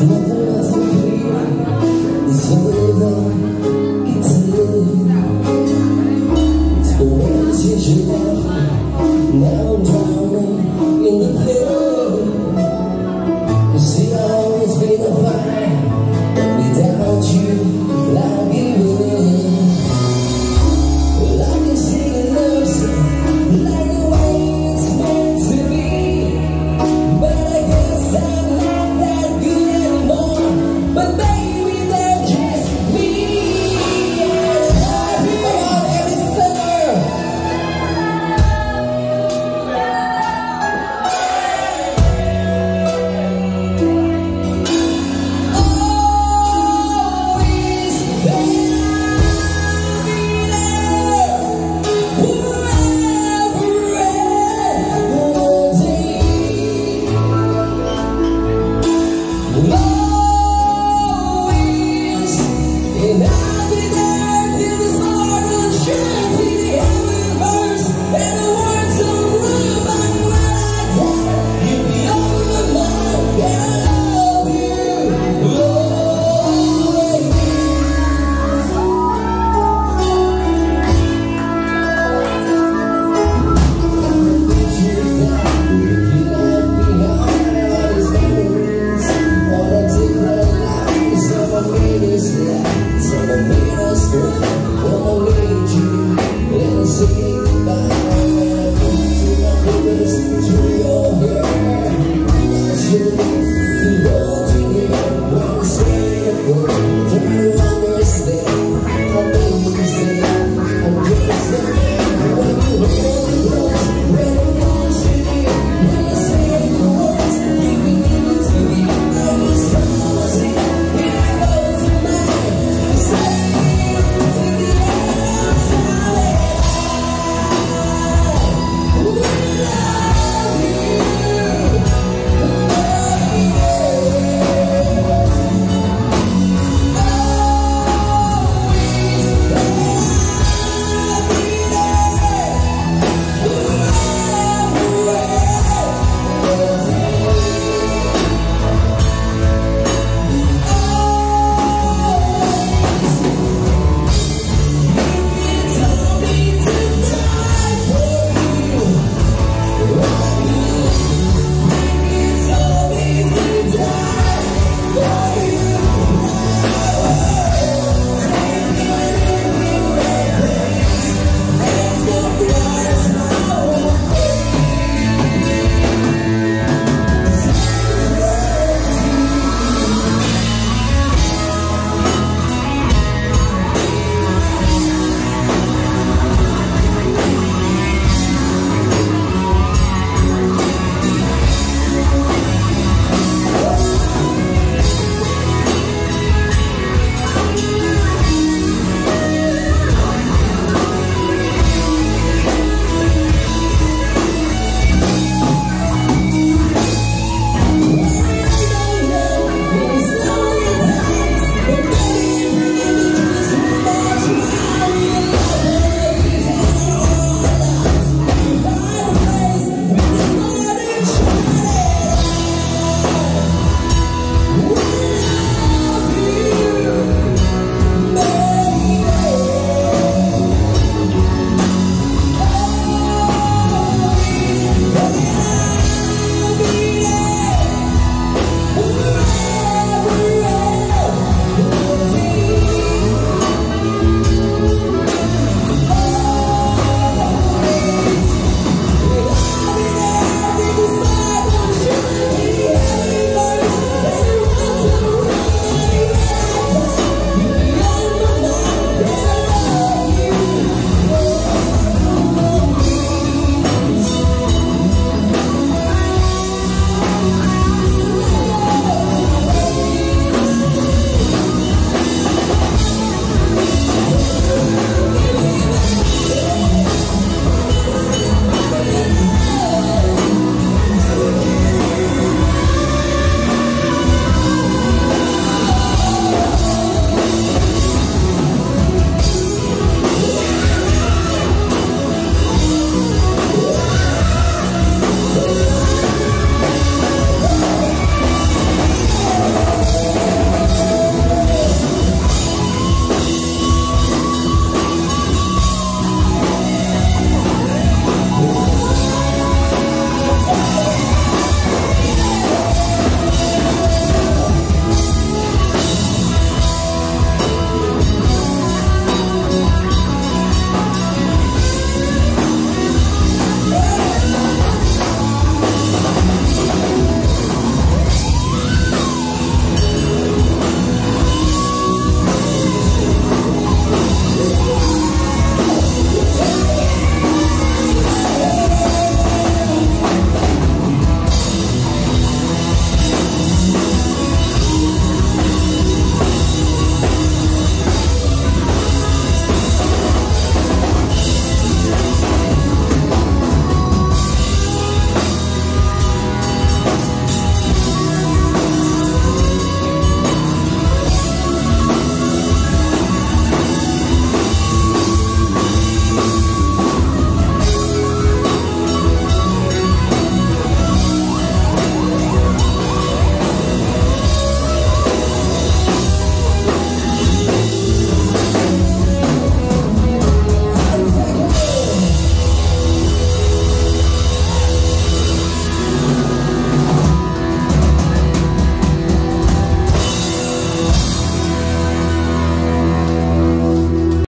Sim. Thank you,